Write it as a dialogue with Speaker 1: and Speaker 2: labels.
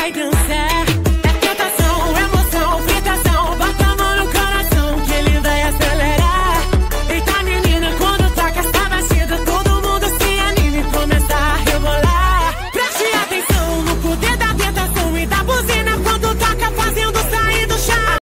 Speaker 1: right inside.